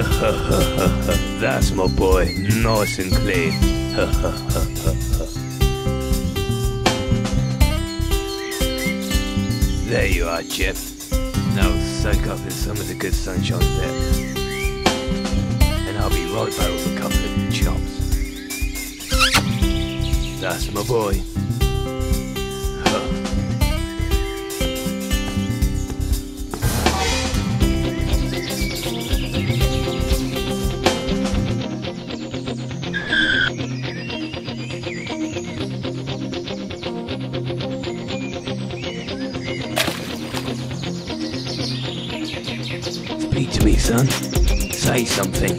That's my boy, nice and clean. there you are, Chip. Now soak up in some of the good sunshine there. And I'll be right back with a couple of chops. That's my boy. Speak to me, son. Say something.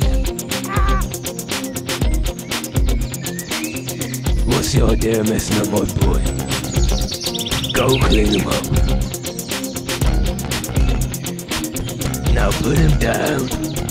What's your idea messing up my boy? Go clean him up. Now put him down.